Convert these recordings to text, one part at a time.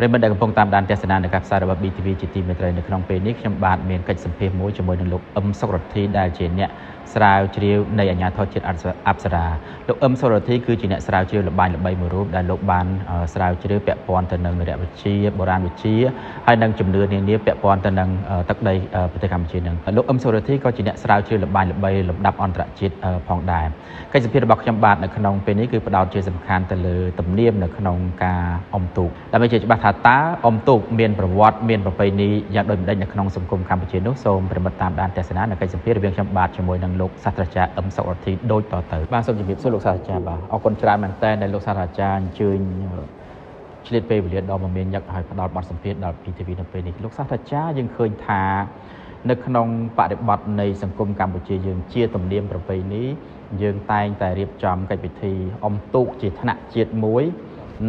ប្រិមត្តដែលកំពុងតាមដានទស្សនានៅការផ្សាយរបស់ BTV ជាទីមេត្រីនៅក្នុងពេលនេះខ្ញុំបាទមានកិច្ចសម្ភាសមួយជាមួយនឹងលោកអឹមសុករទ្ធីដែលជាអ្នក ស្រាវជ្រាវនៃអាជ្ញាធរជាតិអប្សរាលោកអឹមសុករទ្ធីគឺជាអ្នកស្រាវជ្រាវល្បាញល្បីមួយរូបដែលលោកបានស្រាវជ្រាវពាក់ព័ន្ធទៅនឹងរយៈវិទ្យាបុរាណវិទ្យាហើយនិងជំនឿនានាពាក់ព័ន្ធទៅនឹងទឹកដីប្រទេសកម្ពុជានឹងលោកអឹមសុករទ្ធីក៏ជាអ្នកស្រាវជ្រាវល្បាញល្បីលំដាប់អន្តរជាតិផងដែរកិច្ចសម្ភាសរបស់ខ្ញុំបាទនៅក្នុងពេលនេះគឺផ្ដោតជាសំខាន់ទៅលើទំនៀមនៅក្នុងការអុំទូកដើម្បីជាច្បាស់ថាតើអុំទូកមានប្រវត្តិមានប្រពៃណីយ៉ាងដូចម្តេចនៅក្នុងសង្គមកម្ពុជានោះសូមប្រិមិត្តតាមដានទស្សនានៅកិច្ចសម្ភាសរវាងខ្ញុំបាទជាមួយនឹងលោកសាស្ត្រាចារ្យអឹមសុករទ្ធីដូចតទៅបាទសូមជម្រាបសួរលោកសាស្ត្រាចារ្យបាទអរគុណច្រើនមែនតើដែលលោកសាស្ត្រាចារ្យអញ្ជើញឆ្លៀតពេលវេលាដ៏មមាញឹកហើយផ្ដល់បទសម្ភាសន៍ដល់ PTV នៅពេលនេះលោកសាស្ត្រាចារ្យយើងឃើញថានៅក្នុងបរិបទនៃសង្គមកម្ពុជាយើងជាទំនៀមប្រពៃណីយើងតែងតែរៀបចំកិច្ចពិធីអុំទូកជាថ្នាក់ជាតិមួយ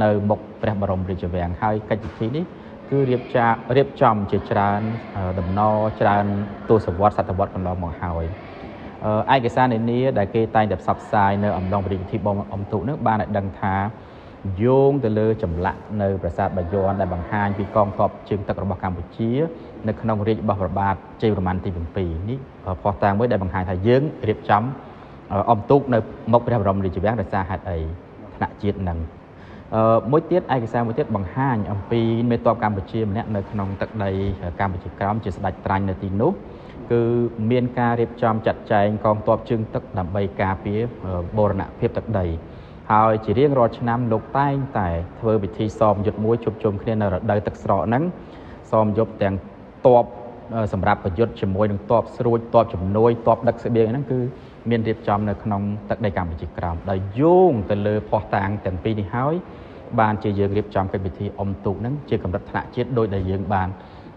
នៅមុខព្រះបរមរាជវាំងហើយកិច្ចពិធីនេះគឺរៀបចារៀបចំជាច្រើនដំណរច្រើនទសវត្សសតវត្សកន្លងមកហើយ ឯកសារនានាដែលគេតែងតែផ្សព្វផ្សាយនៅអំឡុងពិធីបងអំទូកនោះបានឲ្យដឹងថាយោងទៅលើចម្លាក់នៅប្រាសាទបាយ័នដែលបង្ហាញពីកងទ័ពជើងទឹករបស់កម្ពុជា នៅក្នុងរាជរបស់ព្រះបាទជ័យវរ្ម័នទី7នេះផុសតាងមួយដែលបង្ហាញថាយើងរៀបចំអំទូកនៅមុខព្រះបរមរាជវាំងដោយសារហេតុអីថ្នាក់ជាតិនឹងអឺមួយទៀតឯកសារមួយទៀតបង្ហាញអំពីមេតបកម្ពុជាម្នាក់នៅក្នុងទឹកដីកម្ពុជាក្រោមជាស្ដេចត្រាញ់នៅទីនោះ គឺមានការរៀបចំចាត់ចែងកងទ័ពជើងទឹកដើម្បីការពារបូរណភាពទឹកដីហើយជារៀងរាល់ឆ្នាំលោកតែងតែធ្វើពិធីសមយុទ្ធមួយជួបជុំគ្នានៅរដូវទឹកស្រកហ្នឹងសមយុទ្ធទាំងទ័ពសម្រាប់ប្រយុទ្ធជាមួយនឹងទ័ពស្រួចទ័ពជំនួយទ័ពដឹកស្បៀងហ្នឹងគឺមានរៀបចំនៅក្នុងទឹកដីកម្ពុជាក្រោមដោយយោងទៅលើភ័ស្តុតាងទាំងពីរនេះហើយបានជាយើងរៀបចំកិច្ចពិធីអុំទូកហ្នឹងជាកម្រិតថ្នាក់ជាតិដោយដែលយើងបាន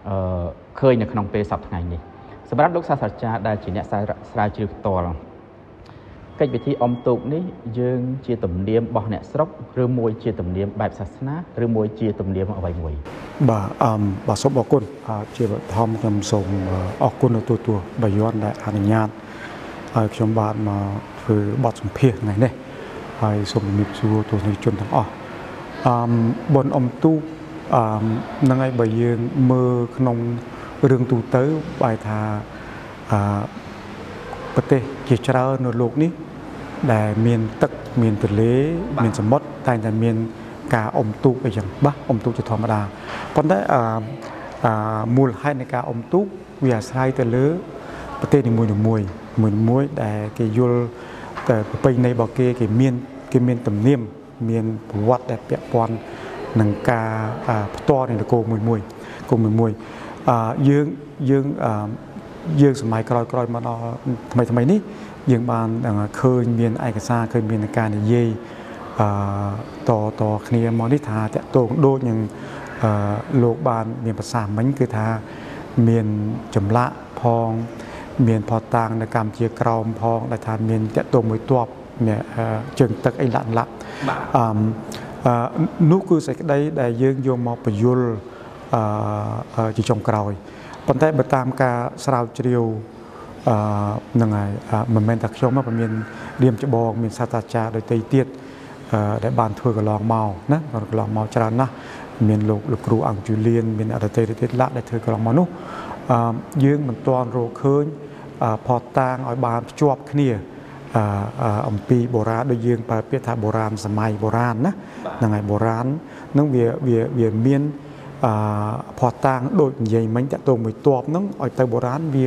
អឺឃើញនៅក្នុងពេលសប្តាហ៍ថ្ងៃនេះ សម្រាប់លោកសាស្ត្រាចារ្យដែលជាអ្នកស្រាវជ្រាវផ្ទាល់កិច្ចពិធីអុំទូកនេះយើងជាទំនៀមរបស់អ្នកស្រុកឬមួយជាទំនៀមបែបសាសនាឬមួយជាទំនៀមអ្វីមួយបាទអឺបាទសូមអរគុណជាបឋមខ្ញុំសូមអរគុណទៅទូបាយ័នដែលអនុញ្ញាតហើយខ្ញុំបាទមកធ្វើបទសម្ភាសថ្ងៃនេះហើយសូមជំរាបសួរទស្សនិកជនទាំងអស់អឺបនអុំទូកអឺនឹងហើយបើយើងមើលក្នុង រឿងទូទៅបែរថាអឺប្រទេសជាច្រើននៅលោកនេះ ដែលមានទឹកមានទន្លេមានសមុទ្រតែងតែមានការអុំទូកអីចឹងបាទអុំទូកជាធម្មតាប៉ុន្តែអឺអឺមូលហេតុនៃការអុំទូកវាអាស្រ័យទៅលើប្រទេសនីមួយៗមួយមួយដែលគេយល់តែប្រពៃណីរបស់គេគេមានគេមានទំនៀមមានប្រវត្តិដែលពាក់ព័ន្ធនឹងការផ្ទាល់នៃនគរមួយមួយគុំមួយមួយអឺ យើងយើងអឺយើងសម័យក្រោយក្រោយមកដល់ថ្មីថ្មីនេះយើងបានឃើញមានឯកសារឃើញមានការនិយាយអឺតតគ្នាមកនេះថាតកតងដូចនឹងអឺលោកបានមានប្រសាសន៍មិញគឺថាមានចម្លាក់ផងមានផតាងនៅកម្ពុជាក្រោមផងដែលថាមានតកតងមួយតបជើងទឹកអីឡាក់ឡាក់អឺនោះគឺសេចក្តីដែលយើងយកមកបញ្យលអឺ ជាចុងក្រោយប៉ុន្តែបើតាមការស្រាវជ្រាវអឺហ្នឹងហើយមិនមែនតែខ្ញុំទេមានរៀមច្បងមានសាស្ត្រាចារ្យដទៃទៀតអឺដែលបានធ្វើកន្លងមកណាកន្លងមកច្រើនណាស់មានលោកលោកគ្រូអង្គជូលៀនមានអតីតទៀតឡាក់ដែលធ្វើកន្លងមកនោះអឺយើងមិនទាន់រកឃើញផតតាងឲ្យបានភ្ជាប់គ្នាអំពីបុរាណដូចយើងប្រើពាក្យថាបុរាណសម័យបុរាណណាហ្នឹងហើយបុរាណនឹងវាវាវាមាន អផោះតាងដូចនិយាយមិញតកតងមួយតបហ្នឹងឲ្យទៅបុរាណវា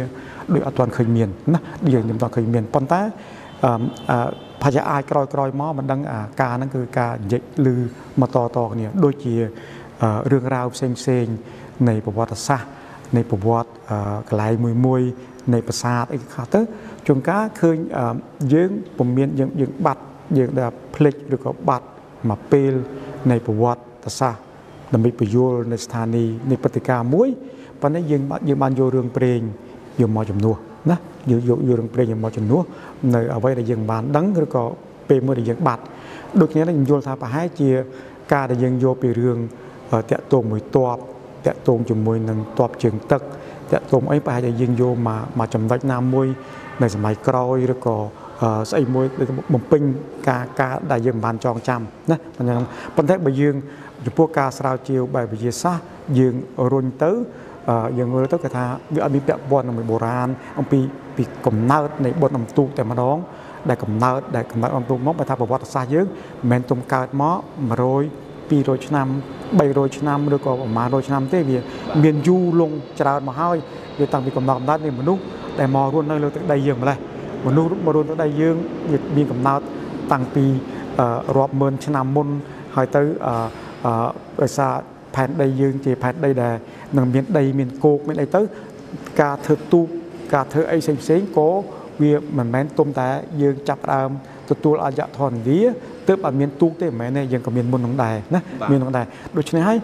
ដូចអត់ទាន់ឃើញមានណាយើងខ្ញុំតឃើញមានប៉ុន្តែអឺប្រហែលអាចក្រោយក្រោយមកមិនដឹងអាការហ្នឹងគឺការនិយាយឮមកតតគ្នាដូចជារឿងរ៉ាវផ្សេងផ្សេងនៃប្រវត្តិសាស្ត្រនៃប្រវត្តិកន្លែងមួយមួយនៃប្រាសាទអីខ្លះទៅជួនកាលឃើញយើងពុំមានយើងយើងបាត់យើងដែលភ្លេចឬក៏បាត់មកពេលនៃប្រវត្តិសាស្ត្រ ដើម្បីពយល់នៅស្ថានីយ៍នៃព្រឹត្តិការណ៍មួយប៉ុន្តែយើងយើងបានយករឿងព្រេងយកមកជំនួសណាយកយកយករឿងព្រេងយកមកជំនួសនៅអ្វីដែលយើងបានដឹងឬក៏ពេលមួយដែលយើងបាត់ដូចគ្នាខ្ញុំយល់ថាប្រហែលជាការដែលយើងយកពីរឿងតាក់ទងមួយតបតាក់ទងជាមួយនឹងតបជើងទឹកតាក់ទងអីប្រហែលជាយើងយកមកមកចំណុចណាមួយនៅសម័យក្រោយឬក៏ស្អីមួយបំពេញការការដែលយើងមិនបានចងចាំណាប៉ុន្តែប៉ុន្តែបើយើង ចំពោះការស្រាវជ្រាវបែបវិទ្យាសាស្ត្រយើងរុញទៅយើងមើលទៅគេថាវាអត់មានពាក់ព័ន្ធនឹងបុរាណអំពីពីកំណើតនៃបុណ្យអំទូកតែម្ដងដែលកំណើតដែលកំណើតអំទូកមកបើថាប្រវត្តិសាស្ត្រយើងមិនមែនទុំកើតមក100 200ឆ្នាំ300ឆ្នាំឬក៏ប្រហែល100ឆ្នាំទេវាមានយូរលង់ច្រើនមកហើយវាតាំងពីកំណត់កំណត់នៃមនុស្សដែលមករស់នៅលើទឹកដីយើងម្លេះមនុស្សមករស់ទឹកដីយើងវាមានកំណត់តាំងពីរាប់ម៉ឺនឆ្នាំមុនហើយទៅអឺ ដោយសារផែនដីយើងជាផែនដីដែលនឹងមានដីមានគោកមានអីទៅ ការធ្វើទូកការធ្វើអីផ្សេងផ្សេងក៏វាមិនមែនទុំតែយើងចាប់ផ្ដើមទទួលអយធនវាទើបអត់មានទូកទេមិនមែនទេយើងក៏មានមុននឹងដែរណាមាននឹងដែរដូច្នេះហើយ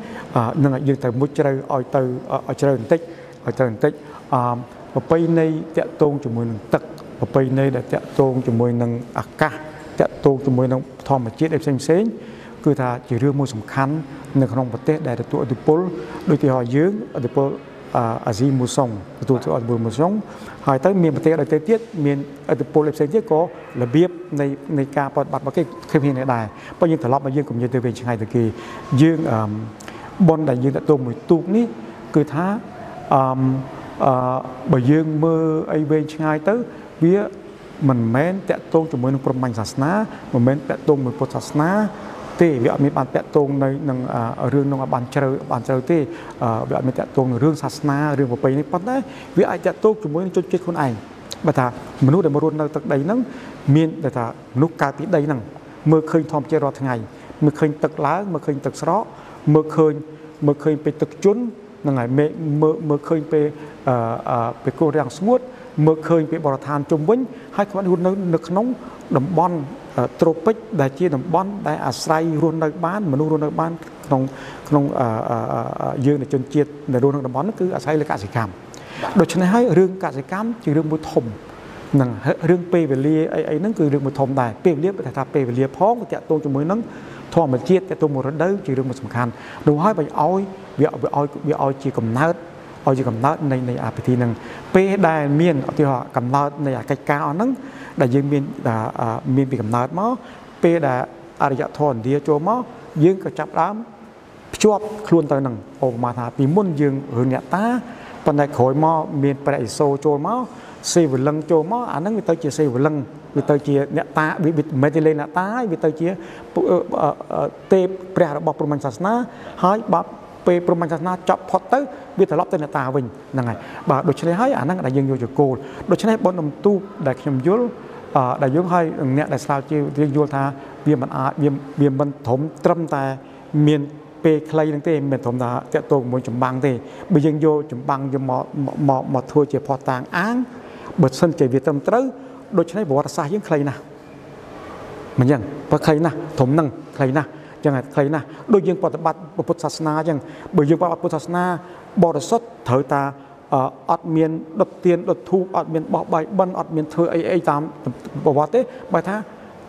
នឹងយើងទៅមុជជ្រៅឲ្យទៅឲ្យជ្រៅបន្តិចឲ្យជ្រៅបន្តិចអប្រពៃណីតាក់ទងជាមួយនឹងទឹកប្រពៃណីដែលតាក់ទងជាមួយនឹងអាកាសតាក់ទងជាមួយនឹងធម្មជាតិផ្សេងផ្សេង គឺថាជារឿងមួយសំខាន់នៅក្នុងប្រទេសដែលទទួលឥទ្ធិពលដូចទីហោយើងឥទ្ធិពលអាស៊ីមូសុងទទួលទៅឥទ្ធិពលមូសុងហើយទៅមានប្រទេសដទៃទៀតមានឥទ្ធិពលផ្សេងទៀតក៏របៀបនៃនៃការបប្រតិបត្តិរបស់គេឃើញគ្នាដែរបើយើងត្រឡប់មកយើងកុំនិយាយទៅវិញឆ្ងាយទៅគេយើងប៉ុនដែលយើងទទួលមួយទូកនេះគឺថាអឺអឺបើយើងមើលអីវែងឆ្ងាយទៅវាមិនមែនតកតងជាមួយនឹងព្រហ្មញ្ញសាសនាមិនមែនតកតងមួយពុទ្ធសាសនា ទេវាអត់មានបានតាក់ទងនៅនឹងរឿងនោះបានជ្រៅបានជ្រៅទេវាអត់មានតាក់ទងនឹងរឿងសាសនារឿងប្រពៃនេះប៉ុន្តែវាអាចតាក់ទងជាមួយនឹងជនជាតិខ្លួនឯងបើថាមនុស្សដែលមករស់នៅទឹកដីហ្នឹងមានតែថាមនុស្សកើតពីដីហ្នឹងមើលឃើញធម្មជាតិរាល់ថ្ងៃមើលឃើញទឹកឡើងមើលឃើញទឹកស្រកមើលឃើញមើលឃើញពេលទឹកជន់ ហ្នឹងហើយមើលមើលឃើញពេលអឺពេលគោះរាំងស្ងួតមើលឃើញពីបរិស្ថានជុំវិញហើយគាត់រស់នៅនៅក្នុងតំបន់ត្រូពិកដែលជាតំបន់ដែលអាស្រ័យរស់នៅបានមនុស្សរស់នៅបានក្នុងក្នុងយើងនៃជនជាតិដែលរស់នៅតំបន់នោះគឺអាស្រ័យលើកសិកម្មដូច្នេះហើយរឿងកសិកម្មជារឿងមួយធំនឹងរឿងពេលវេលាអីអីហ្នឹងគឺរឿងមួយធំដែរពេលវេលាបើថាពេលវេលាផងតាក់ទងជាមួយនឹងធម្មជាតិតាក់ទងមួយរដូវជារឿងមួយសំខាន់នោះហើយបើឲ្យវាវាឲ្យវាឲ្យជាកំណើតឲ្យជាកំណើតនៃនៃអាពិធីហ្នឹងពេលដែលមានឧទាហរណ៍កំណើតនៃអាកិច្ចការអស់ហ្នឹងដែលយើងមានមានពីកំណើតមកពេលដែលអរិយធម៌ឥណ្ឌាចូលមកយើងក៏ចាប់ដើមភ្ជាប់ខ្លួនទៅនឹងឧបមាថាពីមុនយើងរឿងអ្នកតាប៉ុន្តែក្រោយមកមានព្រះឥសូរចូលមកសេវលឹងចូលមកអាហ្នឹងវាទៅជាសេវលឹងវាទៅជាអ្នកតាវាមិនទៅលេងអ្នកតាហើយវាទៅជាទេពព្រះរបស់ព្រហ្មញ្ញសាសនាហើយបាប់ ពេលព្រហ្មញ្ញសាសនាចប់ផុតទៅវាត្រឡប់ទៅអ្នកតាវិញហ្នឹងហើយបាទដូច្នេះហើយអាហ្នឹងដែលយើងយកជាគោលដូច្នេះបុណ្យអំទូកដែលខ្ញុំយល់ដែលយើងឲ្យអ្នកដែលស្រាវជ្រាវយើងយល់ថាវាមិនអាចវាវាមិនធំត្រឹមតែមានពេលខ្លីហ្នឹងទេមិនធំថាតាក់ទងមួយចម្បាំងទេបើយើងយកចម្បាំងយកមកមកមកធ្វើជាផោះតាងអាងបើសិនជាវាត្រឹមត្រូវដូច្នេះប្រវត្តិសាស្ត្រយើងខ្លីណាស់មិនចឹងបើខ្លីណាស់ធំហ្នឹងខ្លីណាស់ ចឹងខ្លីណាស់ដូចយើងប្រតិបត្តិពុទ្ធសាសនាចឹងបើយើងប្រតិបត្តិពុទ្ធសាសនាបរិសុទ្ធត្រូវតាអត់មានដុតទៀនដុតធូបអត់មានបោះបាយបិណ្ឌអត់មានធ្វើអីអីតាមប្រវត្តិទេបើថា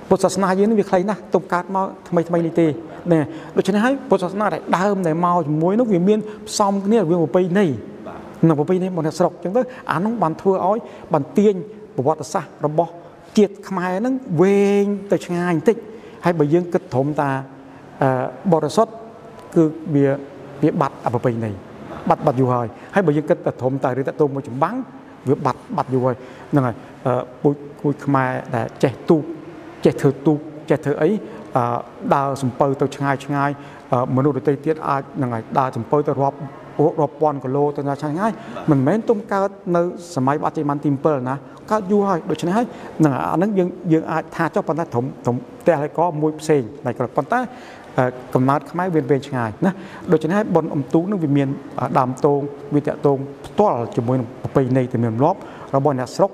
ពុទ្ធសាសនាយើងនេះវាខ្លីណាស់ទុំកាត់មកថ្មីថ្មីនេះទេណែដូច្នេះហើយពុទ្ធសាសនាដែលដើមដែលមកជាមួយនោះវាមានផ្សំគ្នារវាងប្រពៃណីនៅប្រពៃណីរបស់អ្នកស្រុកអញ្ចឹងទៅអានោះបានធ្វើឲ្យបានទាញប្រវត្តិសាស្ត្ររបស់ជាតិខ្មែរហ្នឹងវែងទៅឆ្ងាយបន្តិចហើយបើយើងគិតត្រឹមតា បរិសុទ្ធគឺវាវាបាត់អប្រពៃណីបាត់បាត់យូរហើយហើយបើយើងគិតតែធំតែឬតែទុំមួយចម្បាំងវាបាត់បាត់យូរហើយហ្នឹងហើយពូជពូជខ្មែរដែលចេះទូកចេះធ្វើទូកចេះធ្វើអីដើរសំពៅទៅឆ្ងាយឆ្ងាយមនុស្សដទៃទៀតអាចហ្នឹងហើយដើរសំពៅទៅរាប់រាប់ពាន់គីឡូទៅណាឆ្ងាយមិនមែនទុំកើតនៅសម័យបាត់ជ័យបានទី7ណាកើតយូរហើយដូច្នេះហើយហ្នឹងអាហ្នឹងយើងយើងអាចថាចុះប៉ុន្តែធំធំផ្ទះហើយក៏មួយផ្សេងតែក៏ប៉ុន្តែ កំណើតខ្មែរវាវែងឆ្ងាយណាដូច្នេះហើយប៉ុនអំទូនឹងវាមានដើមតងវាតកតងផ្ទាល់ជាមួយនឹងប្រពៃណីទំនៀមទម្លាប់របស់អ្នកស្រុក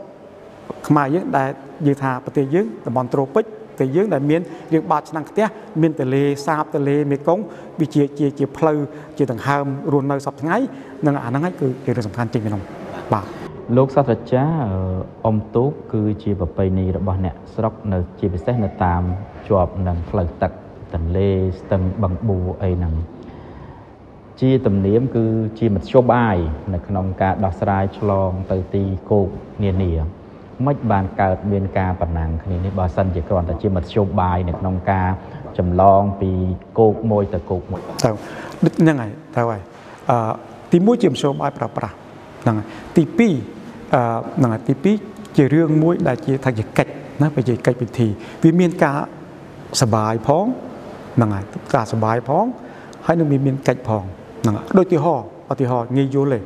ខ្មែរយើងដែលយើងថាប្រទេសយើងតំបន់ត្រូពិចតែយើងដែលមានយើងបាតឆ្នាំងខ្ទះមានទលេសាបទលេមេគង្គវាជាជាជាផ្លូវជាដង្ហើមរស់នៅសពថ្ងៃនឹងអាហ្នឹងហើយគឺជារឿងសំខាន់ចេញពីនោះបាទលោកសាស្ត្រាចារ្យអ៊ំទូកគឺជាប្រពៃណីរបស់អ្នកស្រុកនៅជាពិសេសនៅតាមជាប់នឹងផ្លូវទឹក ទន្លេស្ទឹងបឹងបួអីហ្នឹងជាទំនៀមគឺជាមធ្យោបាយនៅក្នុងការដោះស្រាយឆ្លងទៅទីគោកនានាមិនបានកើតមានការប្រណាំងគ្នានេះបើសិនជាគ្រាន់តែជាមធ្យោបាយនៅក្នុងការចម្លងពីគោកមួយទៅគោកមួយទៅហ្នឹងហើយទៅហើយអឺទី1ជាមធ្យោបាយប្រើប្រាស់ហ្នឹងហើយទី2អឺហ្នឹងហើយទី2ជារឿងមួយដែលជាថាជាកិច្ចណាបើជាកិច្ចពិធីវាមានការសបាយផង ហ្នឹងហើយការសបាយផងហើយនឹងមានកិច្ចផងហ្នឹងដូចទីហោឧទាហរណ៍ងាយយល់ទេ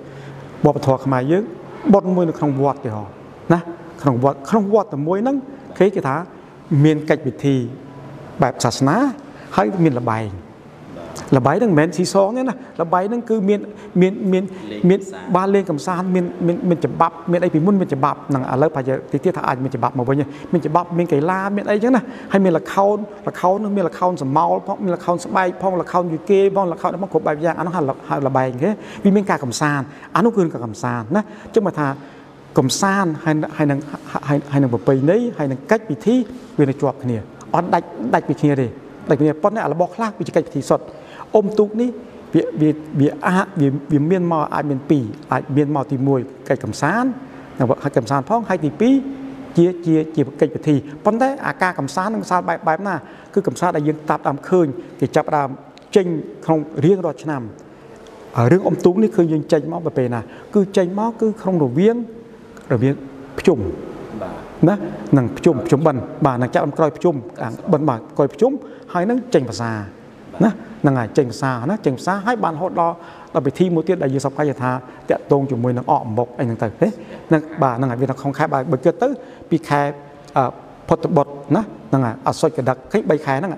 បបធរខ្មែរយើងបុតមួយនៅក្នុងវត្តទីហោណាក្នុងវត្តក្នុងវត្តតែមួយហ្នឹងគេគេថាមានកិច្ចពិធីបែបសាសនាហើយមានលបែង លបាយហ្នឹងមិនមែនស៊ីសងទេណាលបាយហ្នឹងគឺមានមានមានមានបានលេងកំសាន្តមានមានមានច្បាប់មានអីពីមុនមានច្បាប់ហ្នឹងឥឡូវប្រហែលទីទៀតថាអាចមានច្បាប់មកវិញមានច្បាប់មានកីឡាមានអីចឹងណាហើយមានលខោនលខោននឹងមានលខោនសមោលផងមានលខោនស្បែកផងលខោនយូគេផងលខោនហ្នឹងគ្រប់បែបយ៉ាងអានោះហៅលបាយគេវាមានការកំសាន្តអានោះគឺការកំសាន្តណាចឹងមកថាកំសាន្តហើយហើយនឹងហើយនឹងប្រពៃណីហើយនឹងកិច្ចពិធីវានៅជាប់គ្នាអត់ដាច់ដាច់ពីគ្នាទេដាច់គ្នាប៉ុន្តែរបស់ខ្លះវាជាកិច្ចពិធីសុទ្ធ អុំទូកនេះវាវាវាអាចវាវាមានមកអាចមានពីរអាចមានមកទី1កិច្ចកំសាន្តនិងកិច្ចកំសាន្តផងហើយទី2ជាជាជាកិច្ចពិធីប៉ុន្តែអាការកំសាន្តនិងកំសាន្តបែបបែបណាគឺកំសាន្តដែលយើងតាប់តាមឃើញគេចាប់ដើមចេញក្នុងរៀងរាល់ឆ្នាំរឿងអុំទូកនេះគឺយើងចេញមកទៅពេលណា គឺចេញមកគឺក្នុងរវាងរវាងភ្ជុំណានឹងភ្ជុំភ្ជុំបិណ្ឌបាទនឹងចាប់ក្រោយភ្ជុំបិណ្ឌបាទក្រោយភ្ជុំហើយនឹងចេញភាសាណា ហ្នឹងហើយចេញភាសាណាចេញភាសាហើយបានហូតដល់ដល់ពិធីមួយទៀតដែលយើងសពកាយថាតាក់ទងជាមួយនឹងអកអំបុកអីហ្នឹងទៅទេហ្នឹងបាទហ្នឹងហើយវានៅក្នុងខែបើគិតទៅពីខែផុតបុត្រណាហ្នឹងហើយអសុចកដឹកឃើញ3ខែហ្នឹង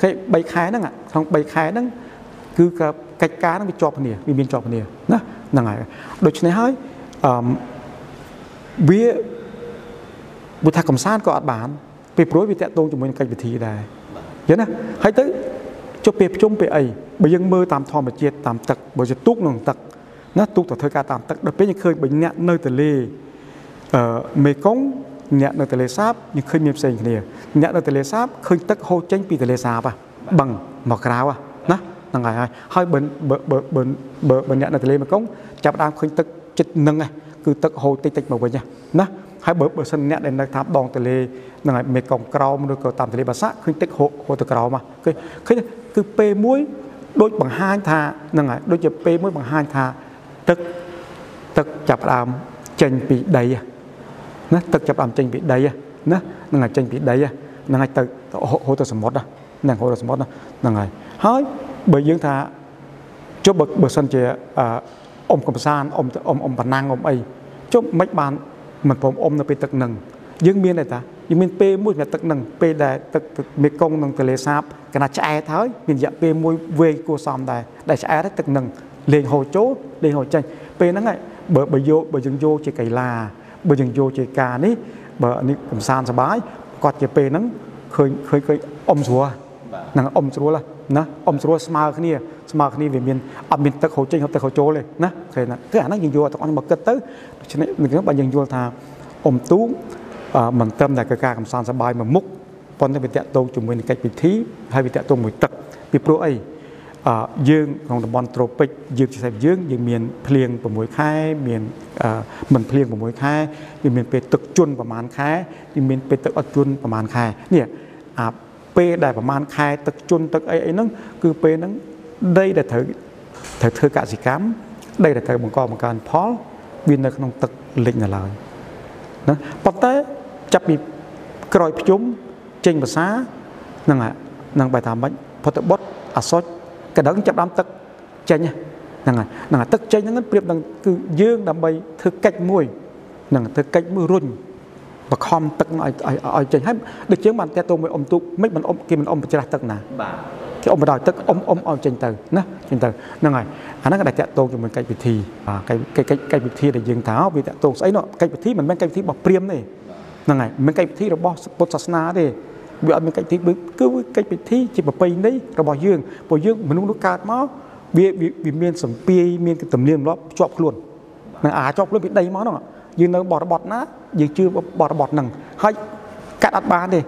ឃើញ3ខែហ្នឹងក្នុង3ខែហ្នឹងគឺកិច្ចការហ្នឹងវាជាប់គ្នាវាមានជាប់គ្នាណាហ្នឹងហើយដូច្នេះហើយអឺវាបើថាកំសាន្តក៏អត់បានពេលព្រោះវាតាក់ទងជាមួយនឹងកិច្ចវិធីដែរយល់ណាហើយទៅ ចុះពេលភ្ជុំពេលអីបើយើងមើលតាមធម្មជាតិតាមទឹកបើជាទូកក្នុងទឹកណាទូកទៅធ្វើការតាមទឹកដល់ពេលយើងឃើញបើអ្នកនៅទលេអឺមេគង្គអ្នកនៅទលេសាបយើងឃើញមានផ្សេងគ្នាអ្នកនៅទលេសាបឃើញទឹកហូរចេញពីទលេសាបបឹងមកក្រៅណាហ្នឹងហើយហើយបើបើបើបើបើអ្នកនៅទលេមេគង្គចាប់ដើមឃើញទឹកចិត្តនឹងគឺទឹកហូរតិចតិចមកវិញណា ហើយបើបើសិនអ្នកដែលនៅតាមដងទន្លេនឹងឲ្យមេកងក្រោមឬក៏តាមទន្លេបាសាក់ឃើញទឹកហូរហូរទៅក្រោមឃើញឃើញគឺពេលមួយដូចបង្ហាញថានឹងហើយដូចជាពេលមួយបង្ហាញថាទឹកទឹកចាប់ដើមចេញពីដីណាទឹកចាប់ដើមចេញពីដីណានឹងឲ្យចេញពីដីនឹងឲ្យទៅហូរទៅសមុទ្រហ្នឹងហូរទៅសមុទ្រហ្នឹងហើយហើយបើយើងថាចុះបើសិនជាអ៊ំកំសានអ៊ំអ៊ំអ៊ំប៉ណាំងអ៊ំអីចុះមិនបាន មិនព្រមអុំនៅពេលទឹកនឹងយើងមានតែតាយើងមានពេលមួយសម្រាប់ទឹកនឹងពេលដែលទឹកមេគង្គនិងទន្លេសាបកណាឆ្អែតហើយមានរយៈពេលមួយវែងគួរសមដែរដែលឆ្អែតទឹកនឹងលេងហូរចូលលេងហូរចេញពេលហ្នឹងហើយបើបើយកបើយើងយកជាកីឡាបើយើងយកជាការនេះបើនេះកំសាន្តសបាយគាត់ជាពេលហ្នឹងឃើញឃើញឃើញអុំស្រួលហ្នឹងអុំស្រួល ណាអុំស្រួលស្មើគ្នាស្មើគ្នាវាមានអត់មានទឹកហូរចេញហូរទឹកហូរចូលទេណាឃើញណាគឺអាហ្នឹងយើងយកទាំងអស់មកគិតទៅដូច្នេះនឹងបើយើងយល់ថាអុំទូកមិនត្រឹមតែការកំសាន្តសប្បាយមួយមុខប៉ុន្តែវាតកតងជាមួយនឹងកិច្ចពិធីហើយវាតកតងមួយទឹកពីព្រោះអីអឺយើងក្នុងតំបន់ត្រូពិកយើងជាយើងយើងមានភ្លៀង6ខែមានមិនភ្លៀង6ខែវាមានពេលទឹកជន់ប្រហែលខែវាមានពេលទឹកអត់ជន់ប្រហែលខែនេះអា ពេលដែលប្រហែលខែទឹកជន់ទឹកអីអីហ្នឹងគឺពេលហ្នឹងដីដែលត្រូវត្រូវធ្វើកសិកម្មដីដែលត្រូវបង្កបង្កើនផលវានៅក្នុងទឹកលិចនៅឡើយណាប៉ុន្តែចាប់ពីក្រោយភ្ជុំចេញភាសាហ្នឹងហ្នឹងបែរថាម៉េចពុទ្ធបុត្រអសុចកដឹងចាប់ដើមទឹកចេញហ្នឹងហើយហ្នឹងទឹកចេញហ្នឹងប្រៀបនឹងគឺយើងដើម្បីធ្វើកិច្ចមួយហ្នឹងធ្វើកិច្ចមួយរុញ បខំទឹកឲ្យឲ្យចេញហើយដូចជាងបានតេតទៅមួយអ៊ំទូកមិនមិនអ៊ំគេមិនអ៊ំប្រច្រាស់ទឹកណាបាទគេអ៊ំបដោយទឹកអ៊ំអ៊ំឲ្យចេញទៅណាចេញទៅហ្នឹងហើយអាហ្នឹងក៏ដែលតេតងជាមួយកិច្ចពិធីកិច្ចកិច្ចកិច្ចពិធីដែលយើងថាវាតេតងស្អីនោះកិច្ចពិធីមិនមែនកិច្ចពិធីរបស់ព្រាហ្មណ៍ទេហ្នឹងហើយមិនកិច្ចពិធីរបស់ពុទ្ធសាសនាទេវាអត់មានកិច្ចពិធីគឺកិច្ចពិធីជាប្រពៃណីរបស់យើងព្រោះយើងមនុស្សនោះកើតមកវាវាមានសម្ពាយមានទំនៀមលាប់ជាប់ខ្លួននឹងអាចជាប់ខ្លួនពីដីមកហ្នឹង យើងនៅបរិបទណាយើងជឿបរិបទហ្នឹងហើយកាត់អត់បានទេ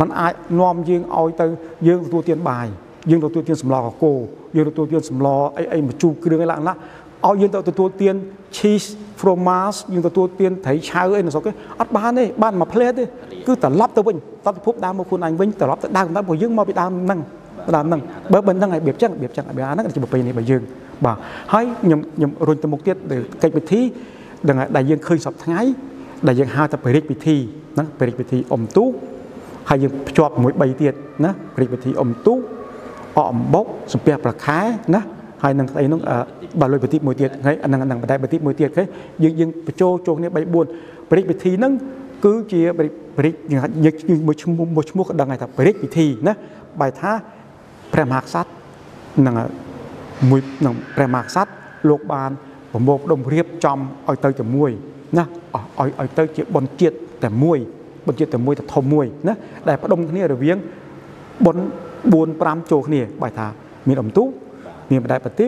มันអាចនាំយើងឲ្យទៅយើងទទួលទានបាយយើងទទួលទានសម្លកកោយើងទទួលទានសម្លអីអីមកជូរគ្រឿងអីឡើងណាឲ្យយើងទៅទទួលទាន cheese fromage យើងទទួលទានត្រីឆៅអីនៅស្រុកគេអត់បានទេបានមួយផ្លែទេគឺត្រឡប់ទៅវិញតទៅភពដើមមកខ្លួនឯងវិញត្រឡប់ទៅដើមកំណើតរបស់យើងមកពីដើមហ្នឹងដើមហ្នឹងបើមិនហ្នឹងឲ្យបៀបចឹងបៀបចឹងបៀបអាហ្នឹងជាប្រពៃណីរបស់យើងបាទហើយខ្ញុំខ្ញុំរុញទៅមុខទៀតកិច្ចពិធី ដែលដែលយើងឃើញសពថ្ងៃដែលយើងហៅថាបរិយាពិធីហ្នឹងបរិយាពិធីអុំទូកហើយយើងភ្ជាប់ជាមួយ3ទៀតណាបរិយាពិធីអុំទូកអកអំបុកសំពះប្រខែណាហើយនឹងស្អីនោះបាទលុយបតិមួយទៀតហើយអានឹងអានឹងបដិបតិមួយទៀតគេយើងយើងបញ្ចូលចូលគ្នា3 4បរិយាពិធីហ្នឹងគឺជាបរិបរិយើងមួយឈ្មោះមួយឈ្មោះក៏ដឹងហើយថាបរិយាពិធីណាបែរថាព្រះមហាក្សត្រនឹងមួយនឹងព្រះមហាក្សត្រលោកបាន ប្រមូលផ្ដុំរៀបចំឲ្យទៅជាមួយណាឲ្យឲ្យទៅជាបុណ្យជាតិតែមួយបុណ្យជាតិតែមួយតែធំមួយណាដែលផ្ដុំគ្នារវាងបុណ្យ4 5ចូលគ្នាបែរថាមានអំទូមានបដិបតិ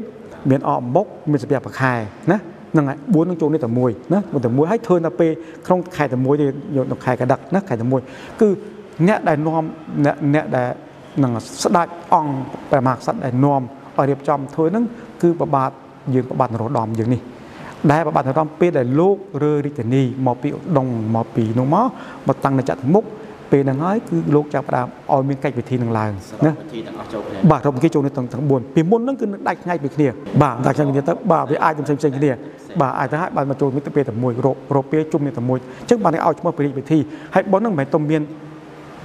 មានអកអំបុកមានសាពះប្រខែណាហ្នឹងហើយ4នឹងចូលនេះតែមួយណាមួយតែមួយហើយធ្វើតែពេលក្នុងខែតែមួយទេយកនៅខែកដឹកណាខែតែមួយគឺអ្នកដែលនាំអ្នកអ្នកដែលនឹងស្ដេចអង្គព្រះមហាក្សត្រដែលនាំឲ្យរៀបចំធ្វើហ្នឹងគឺប្របាទ យើងប្របាទនរោត្តមយើងនេះដែលប្របាទនរោត្តមពេលដែលលោករើរាជធានីមកពីឧដុង្គមកពីនោះមកមកតាំងនៅចតុមុខពេលហ្នឹងហើយគឺលោកចាប់ផ្ដើមឲ្យមានកិច្ចវិធីនឹងឡើងណាវិធីទាំងអស់ចូលគ្នាបាទរកវិធីចូលនេះទាំងទាំង4ពីមុនហ្នឹងគឺដាច់ថ្ងៃពីគ្នាបាទដាច់ថ្ងៃគ្នាទៅបាទវាអាចផ្សេងផ្សេងគ្នាបាទអាចទៅហើយបានមកចូលនេះទៅពេលតែមួយរករកពេលជុំនេះតែមួយអញ្ចឹងបានឲ្យឈ្មោះពីវិធីហើយប៉ុនហ្នឹងមិនមែនទៅមាន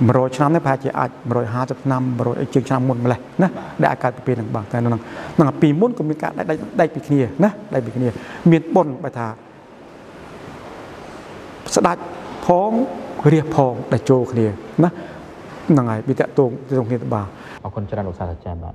100ឆ្នាំទេប្រហែលជាអាច150ឆ្នាំ100អីជាងឆ្នាំមុនម្លេះណាដែលអាចកើតពីពេលហ្នឹងបាទតែហ្នឹងហ្នឹងពីមុនក៏មានការដាច់ដាច់ពីគ្នាណាដាច់ពីគ្នា មានប៉ុនបើថាស្ដាច់ផងរះផងដែលចូលគ្នាណាហ្នឹងហើយវាតកតងទៅគ្នាទៅបាទអរគុណច្រើនលោកសាស្ត្រាចារ្យបាទ